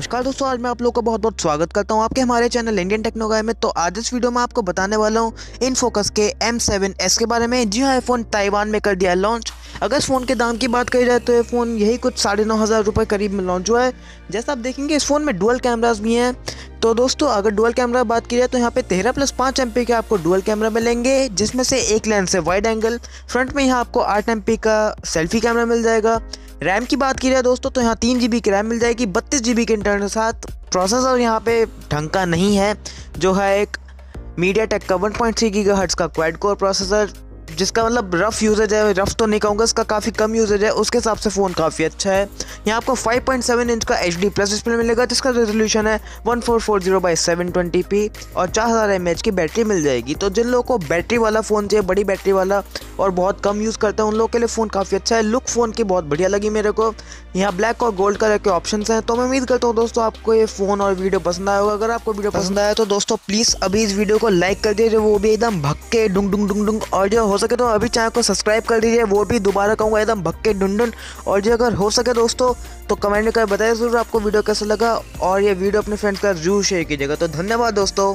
नमस्कार दोस्तों, आज मैं आप लोगों का बहुत बहुत स्वागत करता हूँ आपके हमारे चैनल इंडियन टेक्नोगाय में। तो आज इस वीडियो में आपको बताने वाला हूँ इन फोकस के M7S के बारे में। जी हाँ ये फ़ोन ताइवान में कर दिया लॉन्च अगर इस फ़ोन के दाम की बात करी जाए तो ये फ़ोन यही कुछ साढ़े नौ हज़ार रुपये करीब में लॉन्च हुआ है। जैसा आप देखेंगे, इस फ़ोन में डुअल कैमराज भी हैं। तो दोस्तों, अगर डुअल कैमरा बात की जाए तो यहाँ पे तेरह प्लस पाँच एम के आपको डुअल कैमरा मिलेंगे, जिसमें से एक लेंस है वाइड एंगल फ्रंट में यहाँ आपको आठ एम का सेल्फी कैमरा मिल जाएगा। रैम की बात की जाए दोस्तों तो यहाँ तीन जी की रैम मिल जाएगी, बत्तीस जी के इंटरनल साथ। प्रोसेसर यहाँ पे ढंग का नहीं है, जो है एक मीडिया टेक का वन पॉइंट थ्री का क्वाड कोर प्रोसेसर जिसका मतलब रफ यूजेज है रफ तो नहीं कहूँगा, इसका काफ़ी कम यूजेज है, उसके हिसाब से फ़ोन काफ़ी अच्छा है। यहाँ आपको 5.7 इंच का एच डी प्लस डिस्प्ले मिलेगा, जिसका रेजोल्यूशन है 1440 four four zero by seven twenty p और चार हज़ार एम एच की बैटरी मिल जाएगी। तो जिन लोगों को बैटरी वाला फ़ोन चाहिए, बड़ी बैटरी वाला और बहुत कम यूज़ करते हैं, उन लोगों के लिए फ़ोन काफ़ी अच्छा है। लुक फ़ोन की बहुत बढ़िया लगी मेरे को। यहाँ ब्लैक और गोल्ड कलर के ऑप्शन हैं। तो मैं उम्मीद करता हूँ दोस्तों, आपको ये फ़ोन और वीडियो पसंद आया होगा। अगर आपको वीडियो पसंद आया तो दोस्तों प्लीज़ अभी इस वीडियो को लाइक कर दीजिए वो भी एकदम भक्के, डुंग डुंग डुंग डुंग जो हो सके तो अभी चैनल को सब्सक्राइब कर दीजिए वो भी दोबारा कहूँगा एकदम भक्के ढूंढन। और जो अगर हो सके दोस्तों तो कमेंट कर बताइए ज़रूर आपको वीडियो कैसा लगा, और ये वीडियो अपने फ्रेंड्स का ज़रूर शेयर कीजिएगा। तो धन्यवाद दोस्तों।